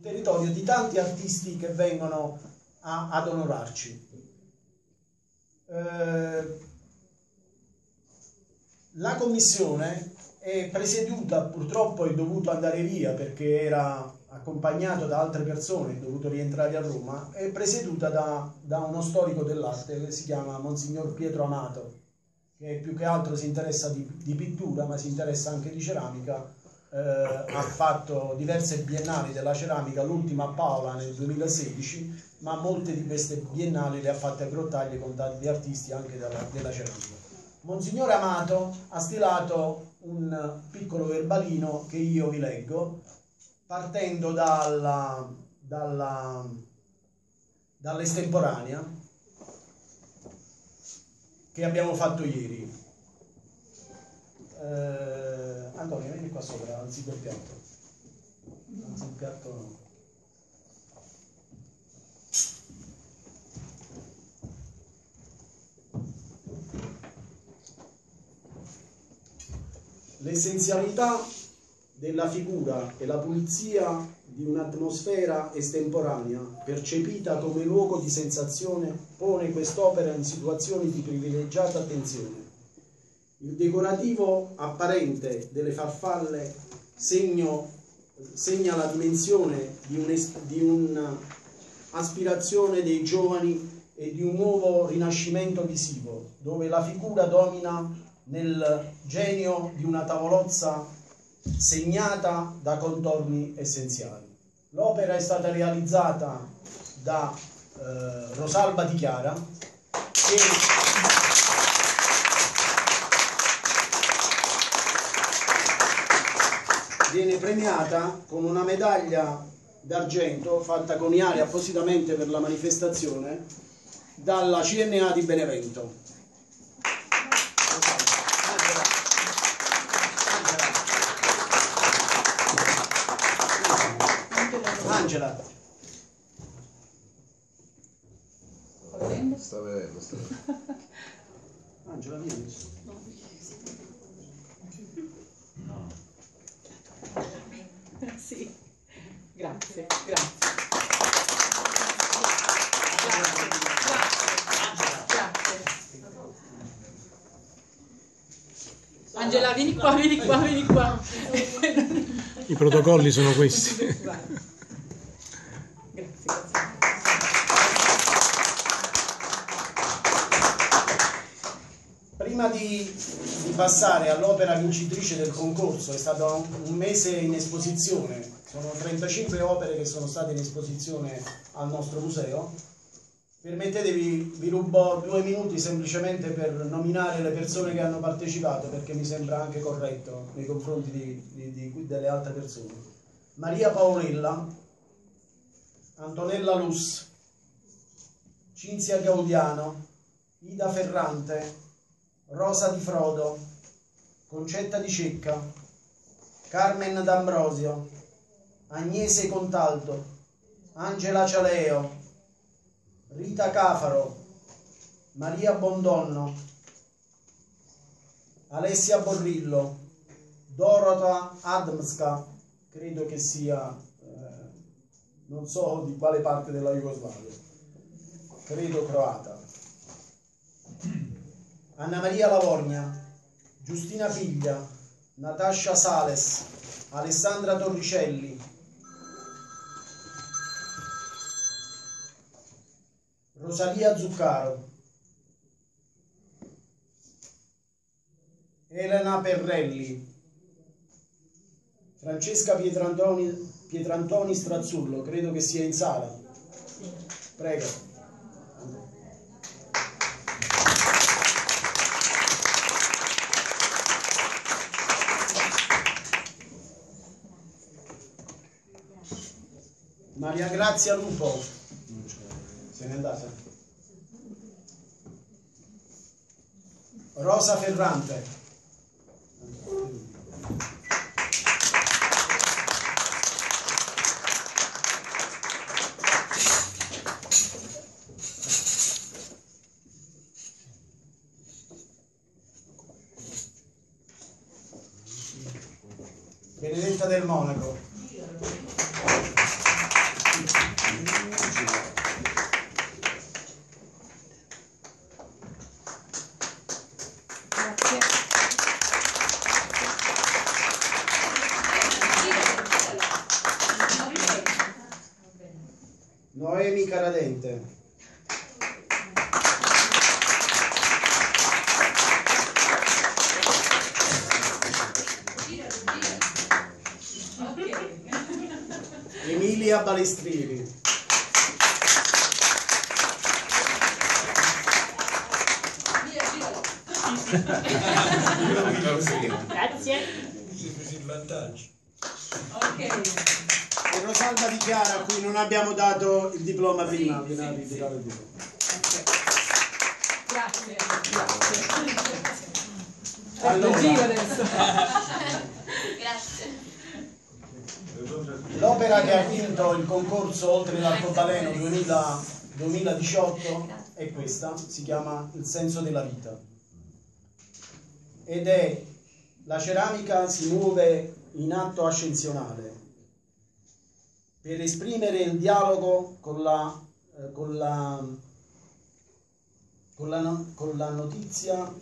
territorio di tanti artisti che vengono a, ad onorarci. Eh, la commissione è presieduta, purtroppo è dovuto andare via perché era accompagnato da altre persone, è dovuto rientrare a Roma, è presieduta da, da uno storico dell'arte che si chiama Monsignor Pietro Amato, che più che altro si interessa di, di pittura ma si interessa anche di ceramica eh, ha fatto diverse biennali della ceramica, l'ultima a Paola nel 2016, ma molte di queste biennali le ha fatte a Grottaglie con tanti artisti anche della, della ceramica. Monsignore Amato ha stilato un piccolo verbalino che io vi leggo, partendo dalla, dalla, dall'estemporanea che abbiamo fatto ieri. Eh, Antonio, vieni qua sopra, anziché il piatto. Anzi il piatto no. L'essenzialità della figura e la pulizia di un'atmosfera estemporanea, percepita come luogo di sensazione, pone quest'opera in situazioni di privilegiata attenzione il decorativo apparente delle farfalle segno, segna la dimensione di un'aspirazione dei giovani e di un nuovo rinascimento visivo, dove la figura domina nel genio di una tavolozza segnata da contorni essenziali. L'opera è stata realizzata da eh, Rosalba Di Chiara che viene premiata con una medaglia d'argento fatta con Iari appositamente per la manifestazione dalla CNA di Benevento. Angela. Sta vedendo, sta vedendo. Angela, vieni. Sì, grazie, grazie. Angela, vieni qua, vieni qua, vieni qua. I protocolli sono questi. Grazie, grazie. Prima di, di passare all'opera vincitrice del concorso, è stato un mese in esposizione, sono 35 opere che sono state in esposizione al nostro museo. Permettetevi, vi rubo due minuti semplicemente per nominare le persone che hanno partecipato, perché mi sembra anche corretto nei confronti di, di, di, delle altre persone. Maria Paolella, Antonella Lus, Cinzia Gaudiano, Ida Ferrante, Rosa di Frodo, Concetta di Cecca, Carmen D'Ambrosio, Agnese Contaldo, Angela Cialeo, Rita Cafaro, Maria Bondonno, Alessia Borrillo, Dorota Admska, credo che sia, eh, non so di quale parte della Jugoslavia, credo croata. Anna Maria Lavorgna, Giustina Piglia, Natascia Sales, Alessandra Torricelli, Rosalia Zuccaro, Elena Perrelli, Francesca Pietrantoni, Pietrantoni Strazzullo, credo che sia in sala. Prego. Maria Grazia Lupo. Se n'è andata. Rosa Ferrante. Benedetta del Monaco. Noemi Caradente. Emilia Balestrini. Grazie. E Rosalba Di Chiara a cui non abbiamo dato il diploma prima. viene a ritirare il diploma. Grazie. Grazie. Allora. L'opera che ha vinto il concorso Oltre l'Arcobaleno 2000 2018 è questa, si chiama Il senso della vita. Ed è la ceramica si muove in atto ascensionale per esprimere il dialogo con la, eh, con la, con la, con la notizia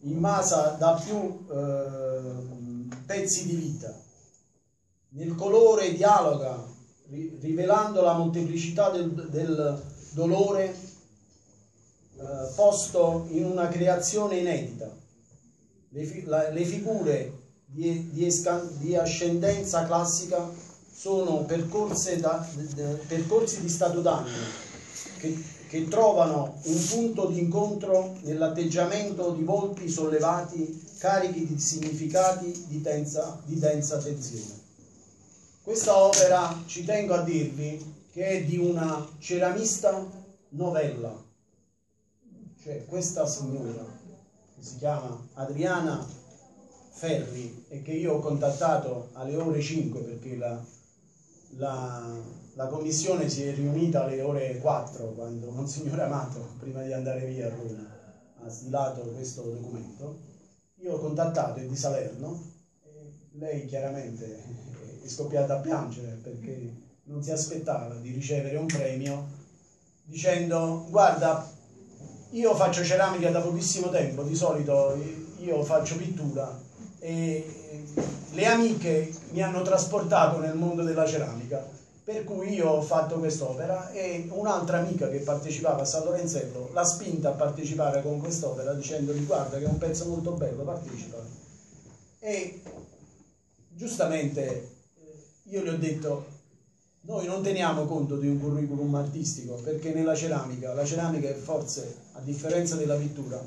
invasa da più eh, pezzi di vita. Nel colore dialoga, ri- rivelando la molteplicità del, del dolore eh, posto in una creazione inedita. Le, fi- la- le figure di, di esca- di ascendenza classica sono percorse da- de- percorsi di stato d'animo che, che trovano un punto di incontro nell'atteggiamento di volti sollevati carichi di significati di densa, di densa tensione. Questa opera, ci tengo a dirvi, che è di una ceramista novella, cioè questa signora che si chiama Adriana Ferri e che io ho contattato alle ore 5 perché la, la, la commissione si è riunita alle ore 4 quando Monsignore Amato, prima di andare via a Roma, ha stilato questo documento. Io ho contattato è di Salerno e lei chiaramente è scoppiata a piangere perché non si aspettava di ricevere un premio dicendo guarda io faccio ceramica da pochissimo tempo, di solito io faccio pittura e le amiche mi hanno trasportato nel mondo della ceramica, per cui io ho fatto quest'opera e un'altra amica che partecipava a San Lorenzello l'ha spinta a partecipare con quest'opera dicendogli guarda che è un pezzo molto bello, partecipa. E giustamente io le ho detto noi non teniamo conto di un curriculum artistico perché nella ceramica, la ceramica è forse, a differenza della pittura,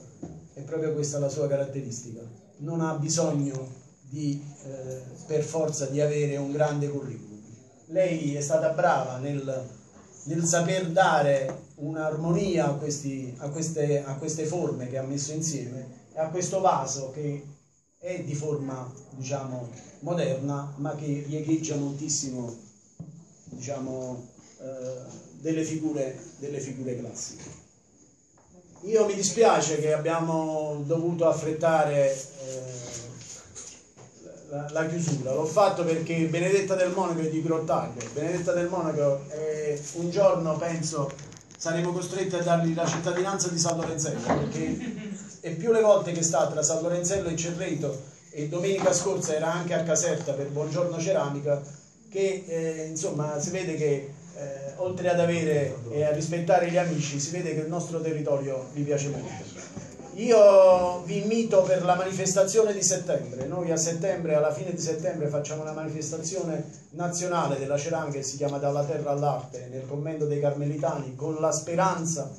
è proprio questa la sua caratteristica. Non ha bisogno di, eh, per forza di avere un grande curriculum. Lei è stata brava nel, nel saper dare un'armonia a, a queste, a queste forme che ha messo insieme e a questo vaso che è di forma, diciamo, moderna, ma che riecheggia moltissimo diciamo, eh, delle, figure, delle figure classiche. Io mi dispiace che abbiamo dovuto affrettare eh, la, la chiusura, l'ho fatto perché Benedetta del Monaco è di Grottaglio, Benedetta del Monaco è, un giorno penso saremo costretti a dargli la cittadinanza di San Lorenzello perché e più le volte che sta tra San Lorenzello e Cerreto e domenica scorsa era anche a Caserta per Buongiorno Ceramica che eh, insomma si vede che eh, oltre ad avere e a rispettare gli amici si vede che il nostro territorio gli piace molto. Io vi invito per la manifestazione di settembre, noi a settembre, alla fine di settembre facciamo una manifestazione nazionale della ceramica che si chiama Dalla Terra all'Arte nel convento dei Carmelitani con la speranza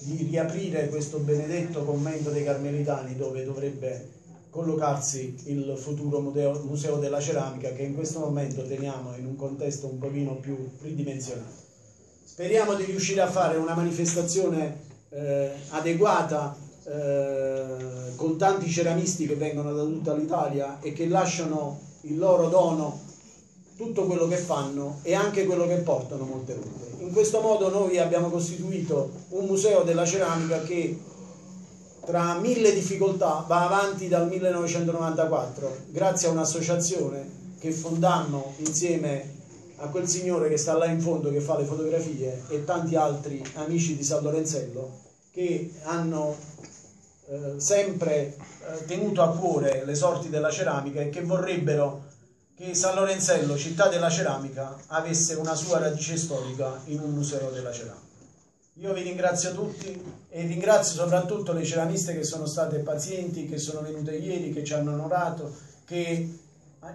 di riaprire questo benedetto convento dei Carmelitani dove dovrebbe collocarsi il futuro museo, museo della ceramica che in questo momento teniamo in un contesto un pochino più ridimensionato. Speriamo di riuscire a fare una manifestazione eh, adeguata eh, con tanti ceramisti che vengono da tutta l'Italia e che lasciano il loro dono tutto quello che fanno e anche quello che portano molte volte. In questo modo noi abbiamo costituito un museo della ceramica che tra mille difficoltà va avanti dal 1994 grazie a un'associazione che fondammo insieme a quel signore che sta là in fondo che fa le fotografie e tanti altri amici di San Lorenzello che hanno eh, sempre eh, tenuto a cuore le sorti della ceramica e che vorrebbero che San Lorenzello, città della ceramica, avesse una sua radice storica in un museo della ceramica. Io vi ringrazio tutti e ringrazio soprattutto le ceramiste che sono state pazienti, che sono venute ieri, che ci hanno onorato, che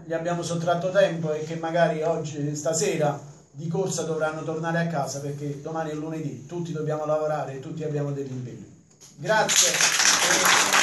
gli abbiamo sottratto tempo e che magari oggi, stasera, di corsa dovranno tornare a casa perché domani è lunedì, tutti dobbiamo lavorare tutti abbiamo degli impegni. Grazie.